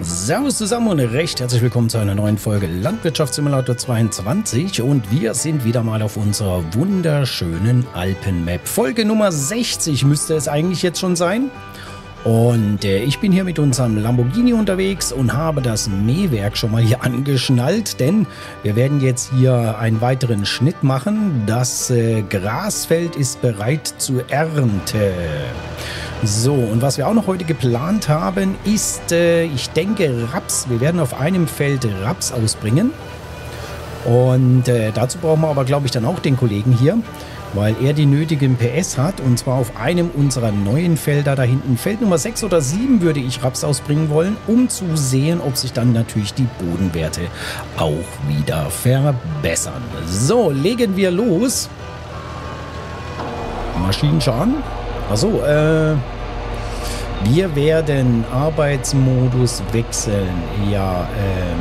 Servus zusammen und recht herzlich willkommen zu einer neuen Folge Landwirtschaftssimulator 22 und wir sind wieder mal auf unserer wunderschönen Alpenmap. Folge Nummer 60 müsste es eigentlich jetzt schon sein. Und äh, ich bin hier mit unserem Lamborghini unterwegs und habe das Mähwerk schon mal hier angeschnallt, denn wir werden jetzt hier einen weiteren Schnitt machen. Das äh, Grasfeld ist bereit zur Ernte. So, und was wir auch noch heute geplant haben, ist, äh, ich denke, Raps. Wir werden auf einem Feld Raps ausbringen. Und äh, dazu brauchen wir aber, glaube ich, dann auch den Kollegen hier weil er die nötigen PS hat und zwar auf einem unserer neuen Felder da hinten. Feld Nummer 6 oder 7 würde ich Raps ausbringen wollen, um zu sehen, ob sich dann natürlich die Bodenwerte auch wieder verbessern. So, legen wir los. Maschinenschaden. Achso, äh... Wir werden Arbeitsmodus wechseln. Ja, ähm...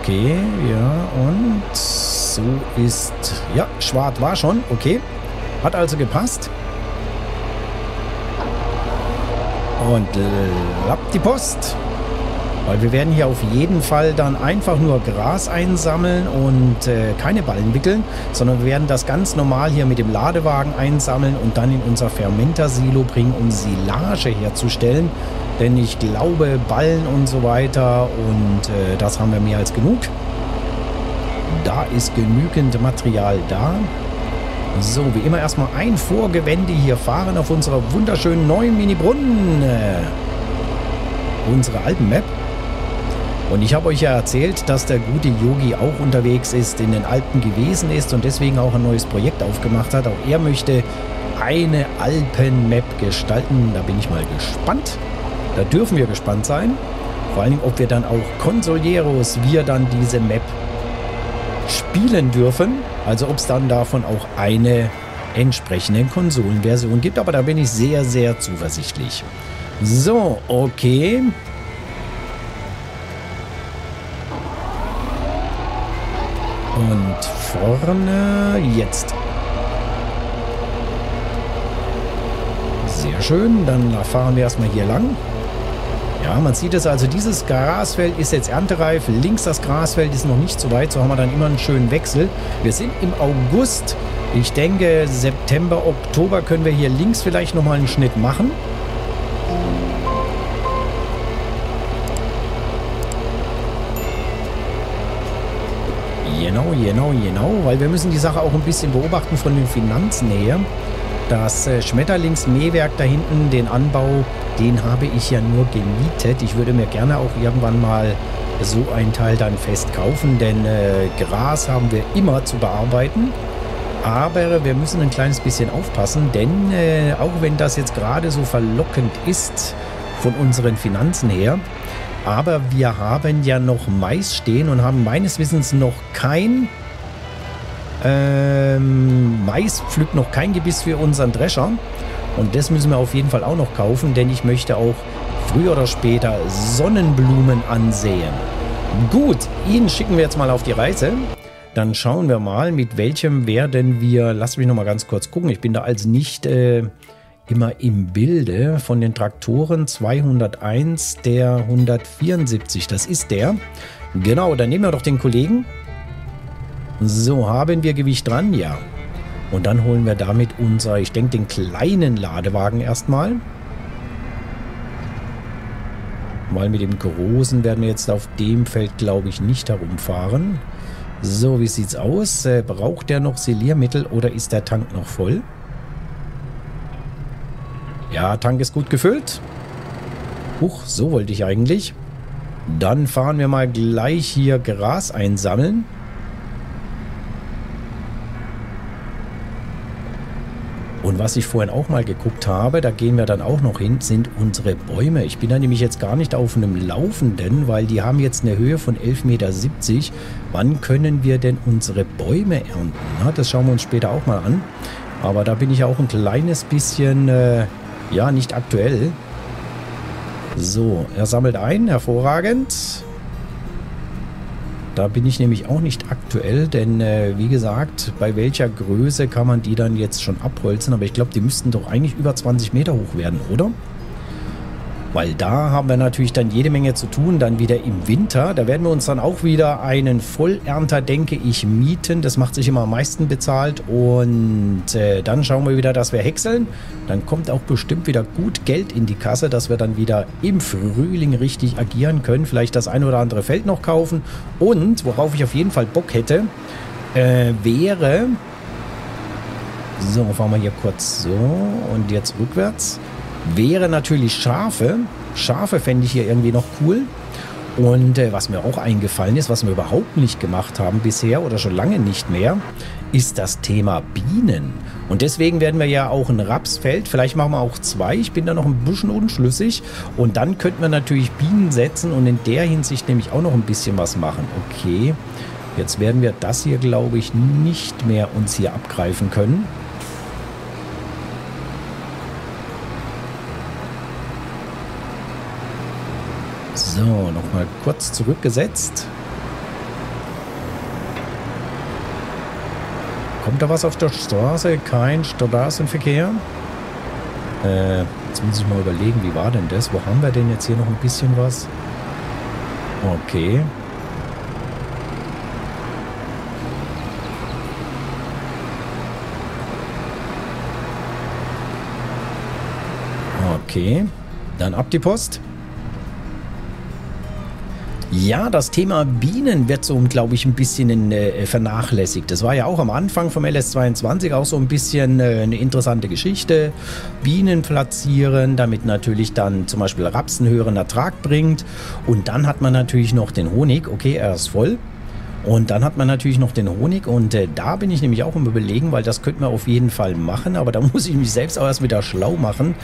Okay, ja, und so ist... Ja, Schwarz war schon, okay. Hat also gepasst. Und lappt die Post. Weil wir werden hier auf jeden Fall dann einfach nur Gras einsammeln und äh, keine Ballen wickeln, sondern wir werden das ganz normal hier mit dem Ladewagen einsammeln und dann in unser Fermentersilo bringen, um Silage herzustellen. Denn ich glaube, Ballen und so weiter und äh, das haben wir mehr als genug. Da ist genügend Material da. So, wie immer erstmal ein Vorgewende hier fahren auf unserer wunderschönen neuen Mini-Brunnen. Äh, unsere Alpen-Map. Und ich habe euch ja erzählt, dass der gute Yogi auch unterwegs ist, in den Alpen gewesen ist und deswegen auch ein neues Projekt aufgemacht hat. Auch er möchte eine Alpen-Map gestalten. Da bin ich mal gespannt. Da dürfen wir gespannt sein. Vor allem, ob wir dann auch Consolieros, wir dann diese Map spielen dürfen. Also ob es dann davon auch eine entsprechende Konsolenversion gibt. Aber da bin ich sehr, sehr zuversichtlich. So, okay. Und vorne jetzt Sehr schön, dann fahren wir erstmal hier lang. Ja, man sieht es also, dieses Grasfeld ist jetzt erntereif. Links das Grasfeld ist noch nicht so weit, so haben wir dann immer einen schönen Wechsel. Wir sind im August. Ich denke, September, Oktober können wir hier links vielleicht nochmal einen Schnitt machen. Genau, genau, genau, weil wir müssen die Sache auch ein bisschen beobachten von den Finanzen her. Das äh, Schmetterlingsmähwerk da hinten, den Anbau, den habe ich ja nur gemietet. Ich würde mir gerne auch irgendwann mal so ein Teil dann fest kaufen, denn äh, Gras haben wir immer zu bearbeiten. Aber wir müssen ein kleines bisschen aufpassen, denn äh, auch wenn das jetzt gerade so verlockend ist von unseren Finanzen her, aber wir haben ja noch Mais stehen und haben meines Wissens noch kein ähm, Mais pflückt noch kein Gebiss für unseren Drescher. Und das müssen wir auf jeden Fall auch noch kaufen, denn ich möchte auch früher oder später Sonnenblumen ansehen. Gut, ihn schicken wir jetzt mal auf die Reise. Dann schauen wir mal, mit welchem werden wir... Lass mich noch mal ganz kurz gucken. Ich bin da also nicht äh, immer im Bilde von den Traktoren 201, der 174. Das ist der. Genau, dann nehmen wir doch den Kollegen. So, haben wir Gewicht dran? Ja. Und dann holen wir damit unser, ich denke, den kleinen Ladewagen erstmal. Weil mit dem großen werden wir jetzt auf dem Feld, glaube ich, nicht herumfahren. So, wie sieht's aus? Äh, braucht der noch Siliermittel oder ist der Tank noch voll? Ja, Tank ist gut gefüllt. Huch, so wollte ich eigentlich. Dann fahren wir mal gleich hier Gras einsammeln. Und was ich vorhin auch mal geguckt habe, da gehen wir dann auch noch hin, sind unsere Bäume. Ich bin da nämlich jetzt gar nicht auf einem Laufenden, weil die haben jetzt eine Höhe von 11,70 Meter. Wann können wir denn unsere Bäume ernten? Na, das schauen wir uns später auch mal an. Aber da bin ich auch ein kleines bisschen, äh, ja, nicht aktuell. So, er sammelt ein, hervorragend. Da bin ich nämlich auch nicht aktuell, denn äh, wie gesagt, bei welcher Größe kann man die dann jetzt schon abholzen? Aber ich glaube, die müssten doch eigentlich über 20 Meter hoch werden, oder? Weil da haben wir natürlich dann jede Menge zu tun, dann wieder im Winter. Da werden wir uns dann auch wieder einen Vollernter, denke ich, mieten. Das macht sich immer am meisten bezahlt. Und äh, dann schauen wir wieder, dass wir häckseln. Dann kommt auch bestimmt wieder gut Geld in die Kasse, dass wir dann wieder im Frühling richtig agieren können. Vielleicht das ein oder andere Feld noch kaufen. Und worauf ich auf jeden Fall Bock hätte, äh, wäre... So, fahren wir hier kurz so und jetzt rückwärts wäre natürlich Schafe. Schafe fände ich hier irgendwie noch cool. Und äh, was mir auch eingefallen ist, was wir überhaupt nicht gemacht haben bisher oder schon lange nicht mehr, ist das Thema Bienen. Und deswegen werden wir ja auch ein Rapsfeld, vielleicht machen wir auch zwei, ich bin da noch ein bisschen unschlüssig. Und dann könnten wir natürlich Bienen setzen und in der Hinsicht nämlich auch noch ein bisschen was machen. Okay, jetzt werden wir das hier, glaube ich, nicht mehr uns hier abgreifen können. So, nochmal kurz zurückgesetzt. Kommt da was auf der Straße? Kein Straßenverkehr. Äh, jetzt muss ich mal überlegen, wie war denn das? Wo haben wir denn jetzt hier noch ein bisschen was? Okay. Okay. Dann ab die Post. Ja, das Thema Bienen wird so, glaube ich, ein bisschen äh, vernachlässigt. Das war ja auch am Anfang vom LS22 auch so ein bisschen äh, eine interessante Geschichte. Bienen platzieren, damit natürlich dann zum Beispiel Rapsen höheren Ertrag bringt. Und dann hat man natürlich noch den Honig. Okay, er ist voll. Und dann hat man natürlich noch den Honig und äh, da bin ich nämlich auch im Überlegen, weil das könnte man auf jeden Fall machen, aber da muss ich mich selbst auch erst wieder schlau machen,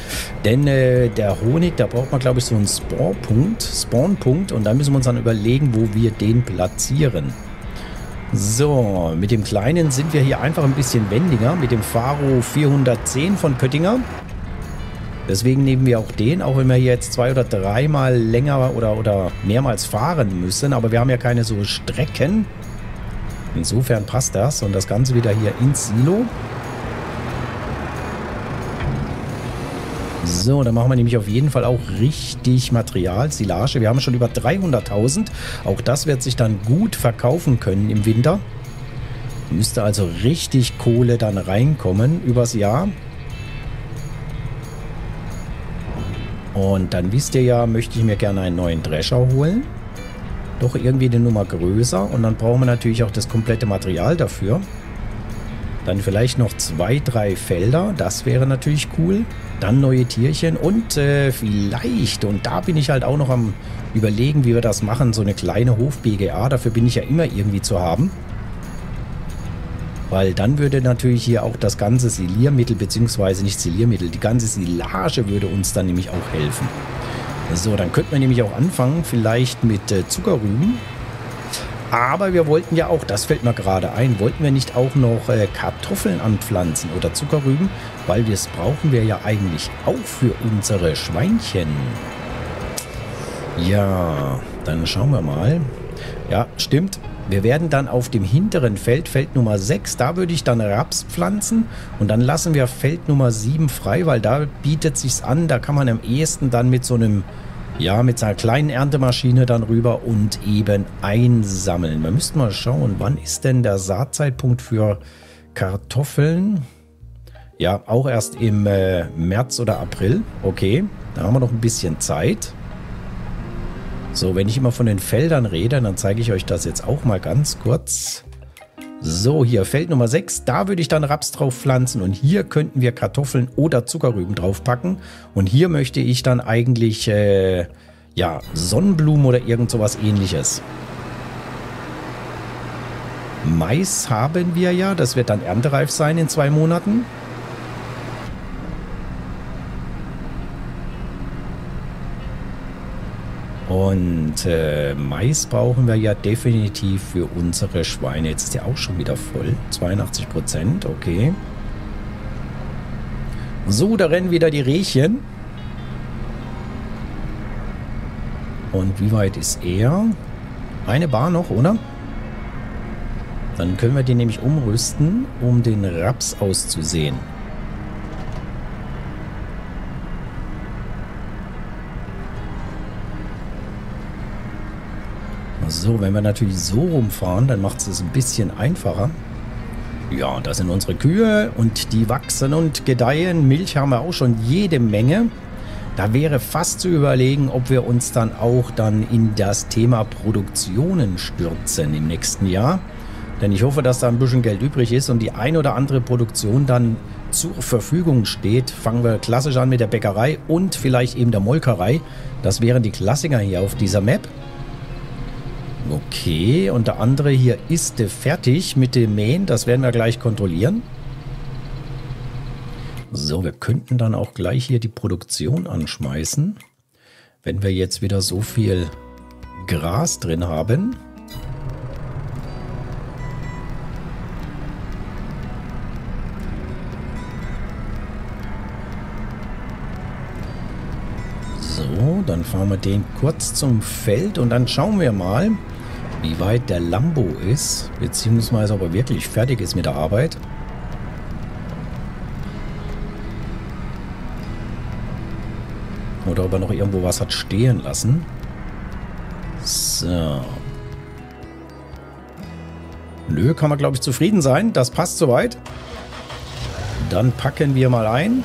denn äh, der Honig, da braucht man glaube ich so einen Spawnpunkt, Spawnpunkt und da müssen wir uns dann überlegen, wo wir den platzieren. So, mit dem kleinen sind wir hier einfach ein bisschen wendiger, mit dem Faro 410 von Köttinger. Deswegen nehmen wir auch den, auch wenn wir jetzt zwei oder dreimal länger oder, oder mehrmals fahren müssen. Aber wir haben ja keine so Strecken. Insofern passt das. Und das Ganze wieder hier ins Silo. So, dann machen wir nämlich auf jeden Fall auch richtig Material, Silage. Wir haben schon über 300.000. Auch das wird sich dann gut verkaufen können im Winter. Müsste also richtig Kohle dann reinkommen übers Jahr. Und dann wisst ihr ja, möchte ich mir gerne einen neuen Drescher holen. Doch irgendwie eine Nummer größer. Und dann brauchen wir natürlich auch das komplette Material dafür. Dann vielleicht noch zwei, drei Felder. Das wäre natürlich cool. Dann neue Tierchen und äh, vielleicht, und da bin ich halt auch noch am überlegen, wie wir das machen, so eine kleine Hof-BGA. Dafür bin ich ja immer irgendwie zu haben. Weil dann würde natürlich hier auch das ganze Siliermittel, beziehungsweise nicht Siliermittel, die ganze Silage würde uns dann nämlich auch helfen. So, dann könnten wir nämlich auch anfangen, vielleicht mit äh, Zuckerrüben. Aber wir wollten ja auch, das fällt mir gerade ein, wollten wir nicht auch noch äh, Kartoffeln anpflanzen oder Zuckerrüben? Weil das brauchen wir ja eigentlich auch für unsere Schweinchen. Ja, dann schauen wir mal. Ja, stimmt. Wir werden dann auf dem hinteren Feld, Feld Nummer 6, da würde ich dann Raps pflanzen und dann lassen wir Feld Nummer 7 frei, weil da bietet sich's an, da kann man am ehesten dann mit so einem, ja, mit seiner kleinen Erntemaschine dann rüber und eben einsammeln. Wir müssten mal schauen, wann ist denn der Saatzeitpunkt für Kartoffeln? Ja, auch erst im äh, März oder April. Okay, da haben wir noch ein bisschen Zeit. So, wenn ich immer von den Feldern rede, dann zeige ich euch das jetzt auch mal ganz kurz. So, hier Feld Nummer 6, da würde ich dann Raps drauf pflanzen und hier könnten wir Kartoffeln oder Zuckerrüben draufpacken. Und hier möchte ich dann eigentlich, äh, ja, Sonnenblumen oder irgend sowas ähnliches. Mais haben wir ja, das wird dann erntereif sein in zwei Monaten. Und äh, Mais brauchen wir ja definitiv für unsere Schweine. Jetzt ist der auch schon wieder voll. 82 Prozent, okay. So, da rennen wieder die Rehchen. Und wie weit ist er? Eine Bar noch, oder? Dann können wir den nämlich umrüsten, um den Raps auszusehen. So, wenn wir natürlich so rumfahren, dann macht es es ein bisschen einfacher. Ja, das sind unsere Kühe und die wachsen und gedeihen. Milch haben wir auch schon jede Menge. Da wäre fast zu überlegen, ob wir uns dann auch dann in das Thema Produktionen stürzen im nächsten Jahr. Denn ich hoffe, dass da ein bisschen Geld übrig ist und die ein oder andere Produktion dann zur Verfügung steht. Fangen wir klassisch an mit der Bäckerei und vielleicht eben der Molkerei. Das wären die Klassiker hier auf dieser Map. Okay, und der andere hier ist fertig mit dem Mähen. Das werden wir gleich kontrollieren. So, wir könnten dann auch gleich hier die Produktion anschmeißen. Wenn wir jetzt wieder so viel Gras drin haben. So, dann fahren wir den kurz zum Feld und dann schauen wir mal, wie weit der Lambo ist, beziehungsweise ob er wirklich fertig ist mit der Arbeit. Oder ob er noch irgendwo was hat stehen lassen. So. Nö, kann man glaube ich zufrieden sein. Das passt soweit. Dann packen wir mal ein.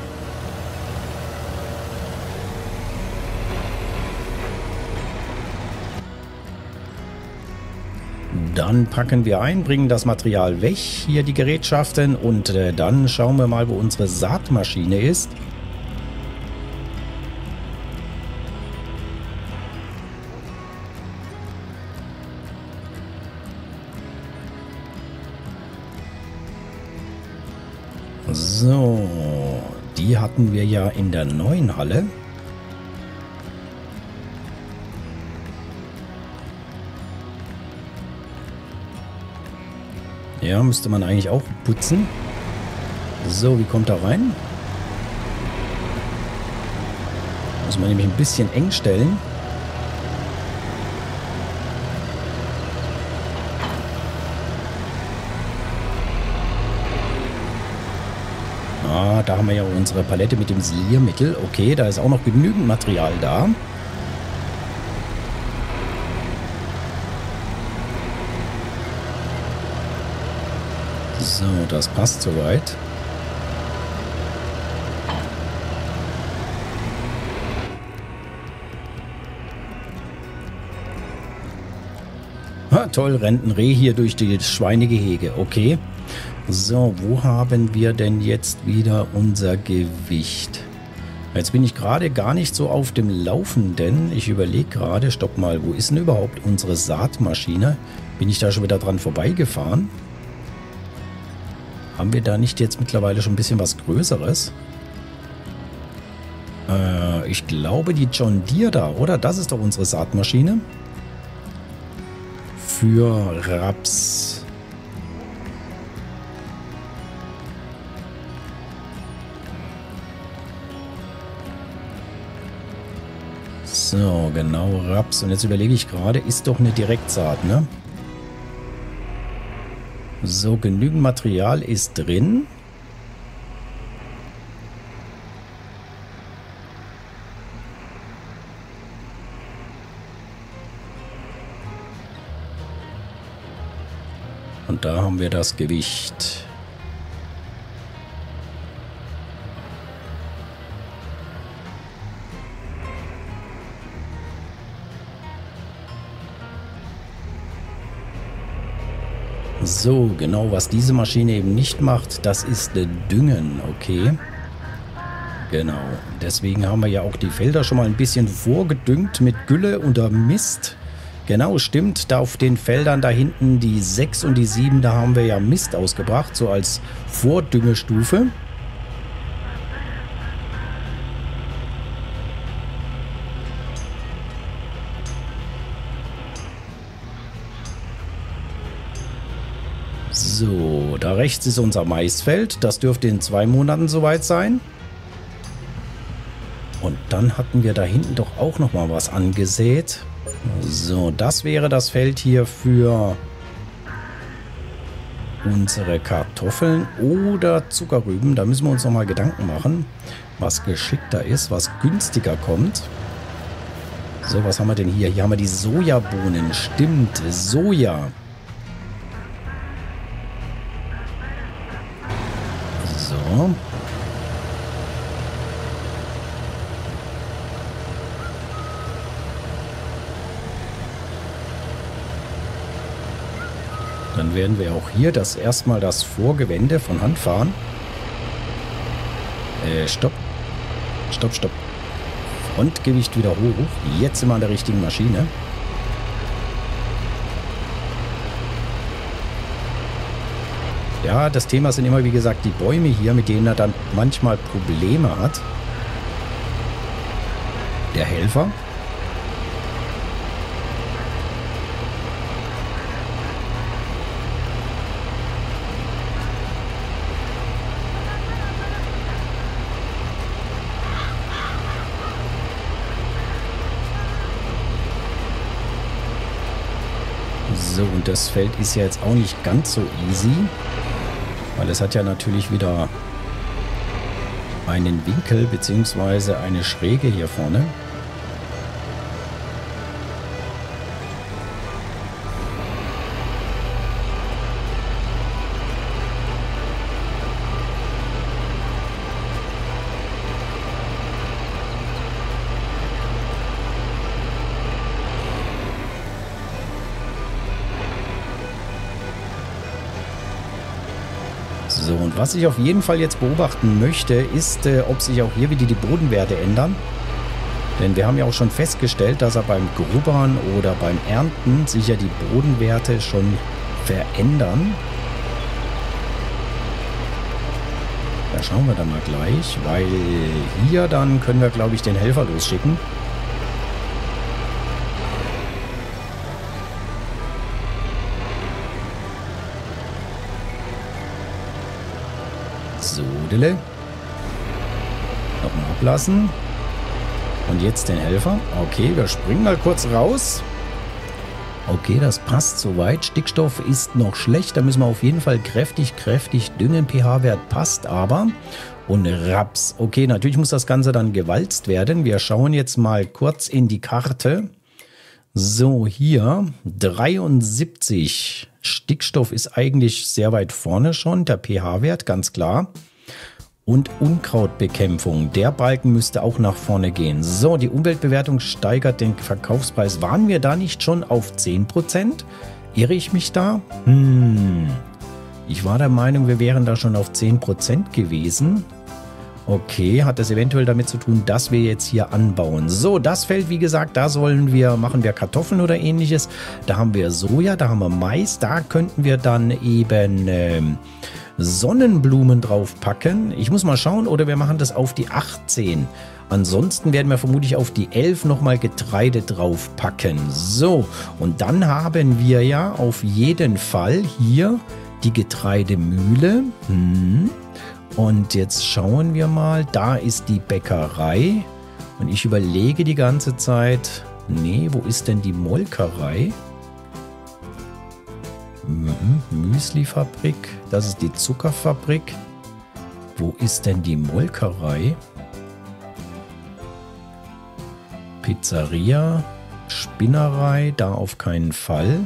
Dann packen wir ein, bringen das Material weg, hier die Gerätschaften und äh, dann schauen wir mal, wo unsere Saatmaschine ist. So, die hatten wir ja in der neuen Halle. Ja, müsste man eigentlich auch putzen. So, wie kommt er rein? Muss man nämlich ein bisschen eng stellen. Ah, da haben wir ja unsere Palette mit dem Siliermittel. Okay, da ist auch noch genügend Material da. So, das passt soweit. Ha, toll, rennt ein Reh hier durch die Schweinegehege. Okay. So, wo haben wir denn jetzt wieder unser Gewicht? Jetzt bin ich gerade gar nicht so auf dem Laufenden. Ich überlege gerade, stopp mal, wo ist denn überhaupt unsere Saatmaschine? Bin ich da schon wieder dran vorbeigefahren? Haben wir da nicht jetzt mittlerweile schon ein bisschen was Größeres? Äh, ich glaube die John Deere da, oder? Das ist doch unsere Saatmaschine. Für Raps. So, genau, Raps. Und jetzt überlege ich gerade, ist doch eine Direktsaat, ne? So, genügend Material ist drin. Und da haben wir das Gewicht. So, genau, was diese Maschine eben nicht macht, das ist Düngen, okay. Genau, deswegen haben wir ja auch die Felder schon mal ein bisschen vorgedüngt mit Gülle oder Mist. Genau, stimmt, da auf den Feldern da hinten die 6 und die 7, da haben wir ja Mist ausgebracht, so als Vordüngestufe. So, da rechts ist unser Maisfeld. Das dürfte in zwei Monaten soweit sein. Und dann hatten wir da hinten doch auch noch mal was angesät. So, das wäre das Feld hier für unsere Kartoffeln oder Zuckerrüben. Da müssen wir uns nochmal Gedanken machen, was geschickter ist, was günstiger kommt. So, was haben wir denn hier? Hier haben wir die Sojabohnen. Stimmt, Soja. So. Dann werden wir auch hier das erstmal das Vorgewende von Hand fahren. Äh, stopp. Stopp, stopp. Frontgewicht wieder hoch. Jetzt sind wir an der richtigen Maschine. Ja, das Thema sind immer, wie gesagt, die Bäume hier, mit denen er dann manchmal Probleme hat. Der Helfer. So, und das Feld ist ja jetzt auch nicht ganz so easy, weil es hat ja natürlich wieder einen Winkel bzw. eine Schräge hier vorne. Was ich auf jeden Fall jetzt beobachten möchte, ist, äh, ob sich auch hier wieder die Bodenwerte ändern. Denn wir haben ja auch schon festgestellt, dass er beim Grubbern oder beim Ernten sich ja die Bodenwerte schon verändern. Da schauen wir dann mal gleich, weil hier dann können wir, glaube ich, den Helfer losschicken. Dille. Nochmal ablassen. Und jetzt den Helfer. Okay, wir springen mal kurz raus. Okay, das passt soweit. Stickstoff ist noch schlecht. Da müssen wir auf jeden Fall kräftig, kräftig düngen. pH-Wert passt aber. Und Raps. Okay, natürlich muss das Ganze dann gewalzt werden. Wir schauen jetzt mal kurz in die Karte. So, hier 73. Stickstoff ist eigentlich sehr weit vorne schon. Der pH-Wert, ganz klar und Unkrautbekämpfung. Der Balken müsste auch nach vorne gehen. So, die Umweltbewertung steigert den Verkaufspreis. Waren wir da nicht schon auf 10%? Irre ich mich da? Hm. Ich war der Meinung, wir wären da schon auf 10% gewesen. Okay, hat das eventuell damit zu tun, dass wir jetzt hier anbauen. So, das Feld, wie gesagt, da sollen wir, machen wir Kartoffeln oder ähnliches. Da haben wir Soja, da haben wir Mais, da könnten wir dann eben ähm, Sonnenblumen draufpacken. Ich muss mal schauen, oder wir machen das auf die 18. Ansonsten werden wir vermutlich auf die 11 nochmal Getreide draufpacken. So, und dann haben wir ja auf jeden Fall hier die Getreidemühle. Hm. Und jetzt schauen wir mal, da ist die Bäckerei. Und ich überlege die ganze Zeit, nee, wo ist denn die Molkerei? Mhm, Müslifabrik. Das ist die Zuckerfabrik. Wo ist denn die Molkerei? Pizzeria, Spinnerei, da auf keinen Fall.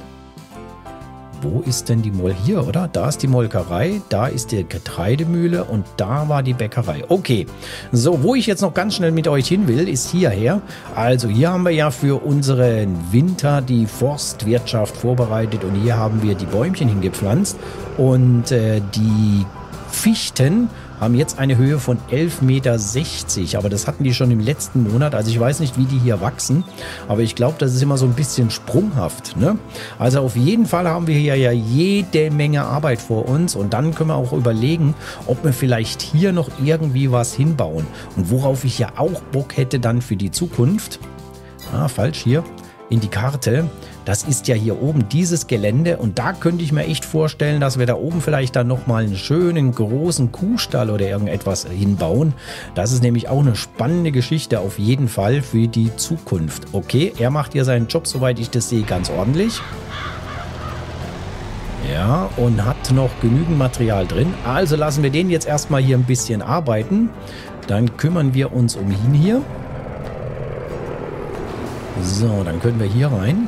Wo ist denn die Moll? Hier, oder? Da ist die Molkerei, da ist die Getreidemühle und da war die Bäckerei. Okay, so, wo ich jetzt noch ganz schnell mit euch hin will, ist hierher. Also hier haben wir ja für unseren Winter die Forstwirtschaft vorbereitet und hier haben wir die Bäumchen hingepflanzt und äh, die Fichten haben jetzt eine Höhe von 11,60 Meter. Aber das hatten die schon im letzten Monat. Also ich weiß nicht, wie die hier wachsen. Aber ich glaube, das ist immer so ein bisschen sprunghaft. Ne? Also auf jeden Fall haben wir hier ja jede Menge Arbeit vor uns. Und dann können wir auch überlegen, ob wir vielleicht hier noch irgendwie was hinbauen. Und worauf ich ja auch Bock hätte dann für die Zukunft. Ah, falsch hier. In die Karte das ist ja hier oben dieses Gelände und da könnte ich mir echt vorstellen, dass wir da oben vielleicht dann nochmal einen schönen großen Kuhstall oder irgendetwas hinbauen. Das ist nämlich auch eine spannende Geschichte auf jeden Fall für die Zukunft. Okay, er macht hier seinen Job, soweit ich das sehe, ganz ordentlich. Ja, und hat noch genügend Material drin. Also lassen wir den jetzt erstmal hier ein bisschen arbeiten. Dann kümmern wir uns um ihn hier. So, dann können wir hier rein.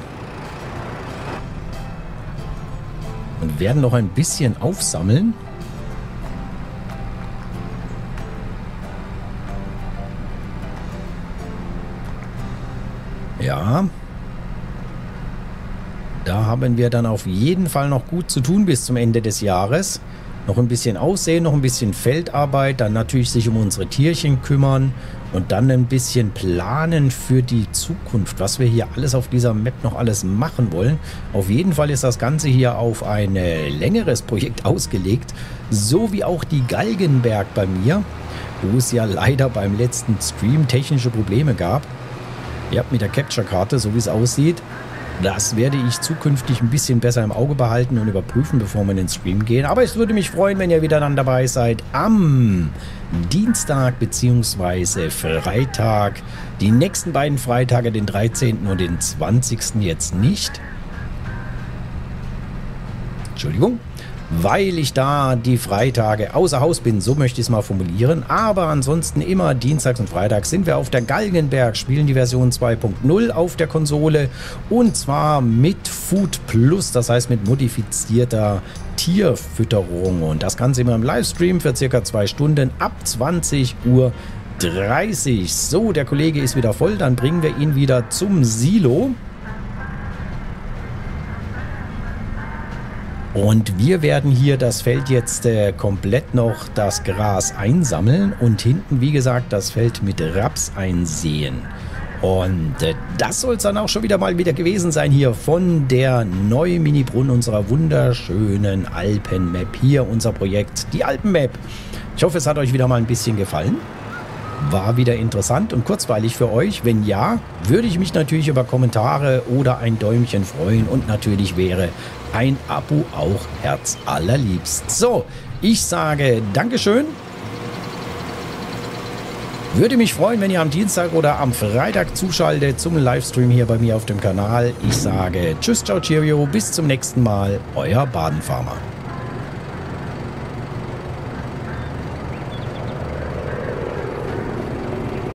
Und werden noch ein bisschen aufsammeln. Ja. Da haben wir dann auf jeden Fall noch gut zu tun bis zum Ende des Jahres. Noch ein bisschen Aussehen, noch ein bisschen Feldarbeit, dann natürlich sich um unsere Tierchen kümmern und dann ein bisschen planen für die Zukunft, was wir hier alles auf dieser Map noch alles machen wollen. Auf jeden Fall ist das Ganze hier auf ein längeres Projekt ausgelegt, so wie auch die Galgenberg bei mir, wo es ja leider beim letzten Stream technische Probleme gab. Ihr habt mit der Capture-Karte, so wie es aussieht, das werde ich zukünftig ein bisschen besser im Auge behalten und überprüfen, bevor wir in den Stream gehen. Aber es würde mich freuen, wenn ihr wieder dann dabei seid am Dienstag bzw. Freitag. Die nächsten beiden Freitage, den 13. und den 20. jetzt nicht. Entschuldigung weil ich da die Freitage außer Haus bin, so möchte ich es mal formulieren. Aber ansonsten immer Dienstags und Freitags sind wir auf der Galgenberg, spielen die Version 2.0 auf der Konsole und zwar mit Food Plus, das heißt mit modifizierter Tierfütterung und das Ganze immer im Livestream für circa zwei Stunden ab 20 Uhr 30. So, der Kollege ist wieder voll, dann bringen wir ihn wieder zum Silo. Und wir werden hier das Feld jetzt äh, komplett noch das Gras einsammeln und hinten, wie gesagt, das Feld mit Raps einsehen. Und äh, das soll es dann auch schon wieder mal wieder gewesen sein hier von der neuen Mini-Brunn unserer wunderschönen Alpen-Map. Hier unser Projekt, die Alpen-Map. Ich hoffe, es hat euch wieder mal ein bisschen gefallen. War wieder interessant und kurzweilig für euch? Wenn ja, würde ich mich natürlich über Kommentare oder ein Däumchen freuen und natürlich wäre ein Abo auch Herz allerliebst. So, ich sage Dankeschön. Würde mich freuen, wenn ihr am Dienstag oder am Freitag zuschaltet zum Livestream hier bei mir auf dem Kanal. Ich sage Tschüss, ciao, cheerio, bis zum nächsten Mal, euer Badenfarmer.